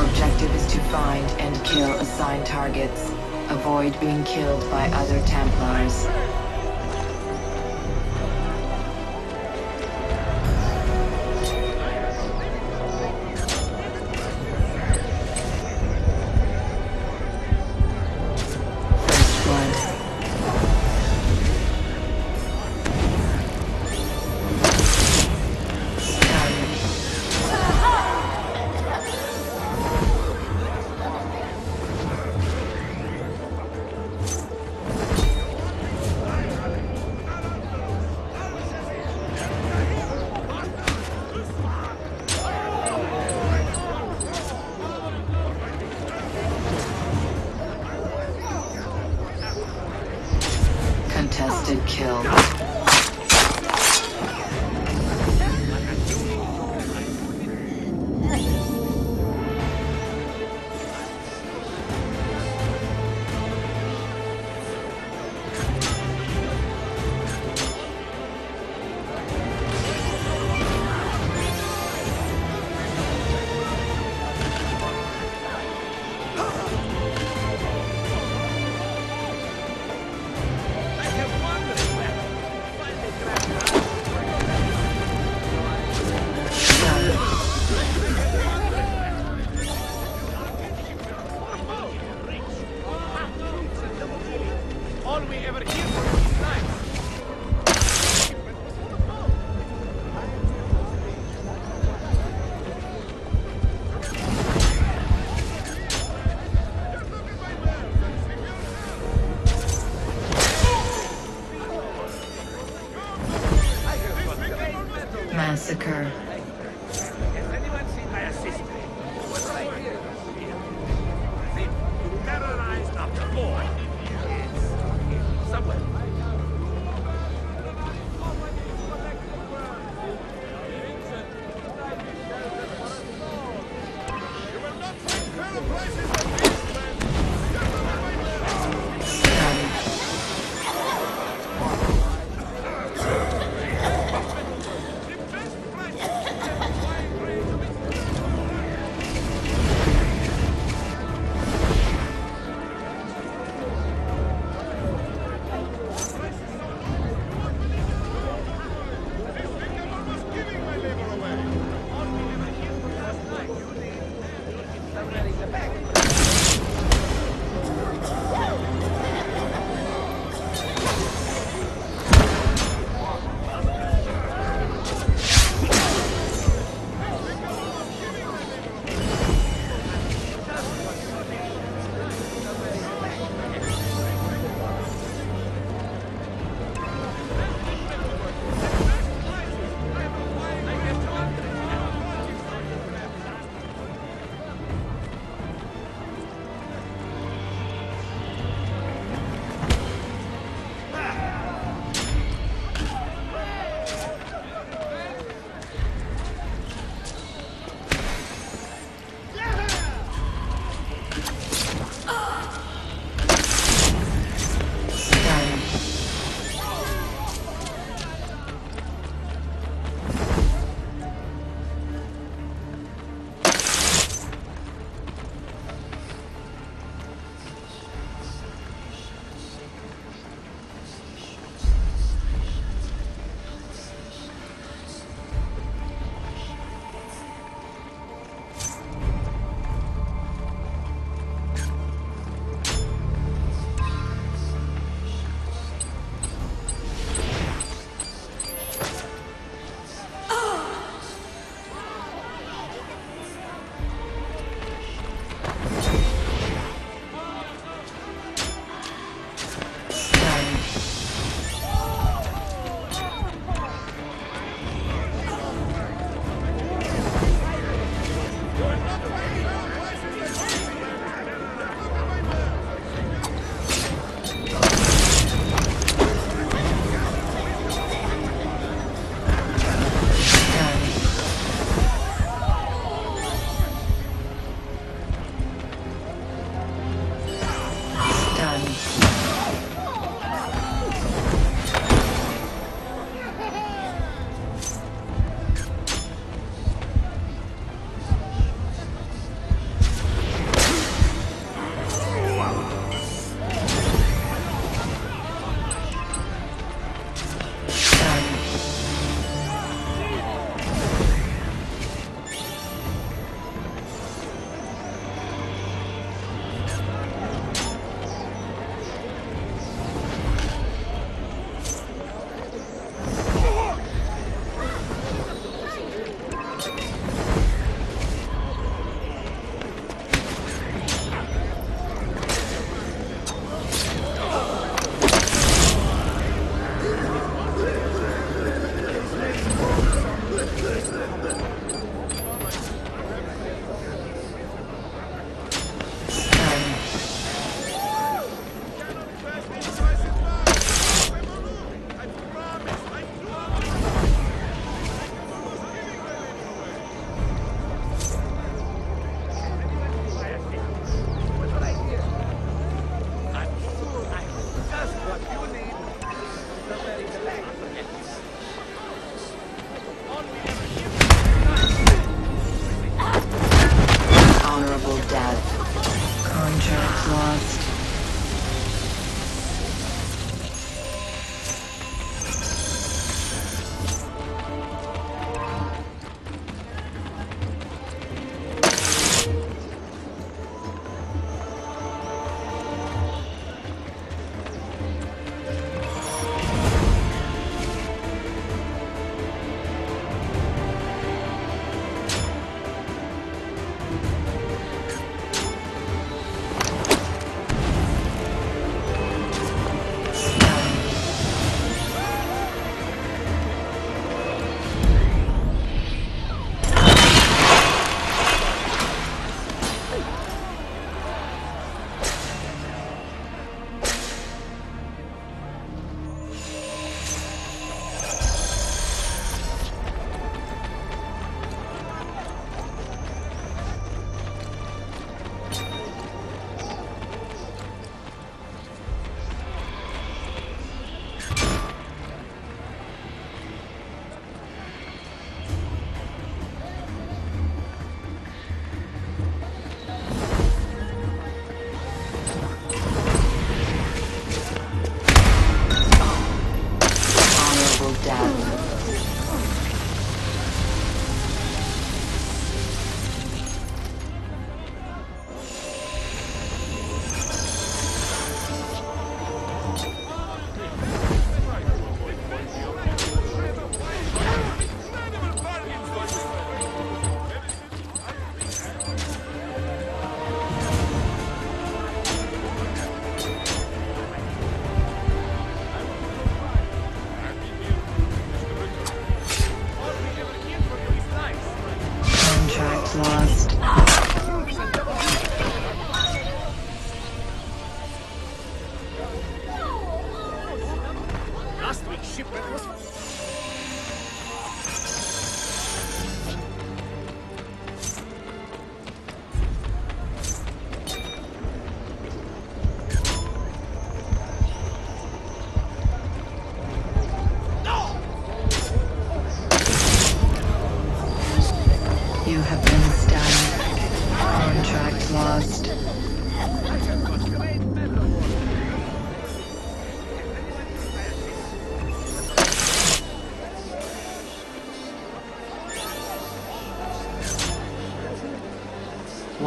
Objective is to find and kill assigned targets. Avoid being killed by other Templars. First blood.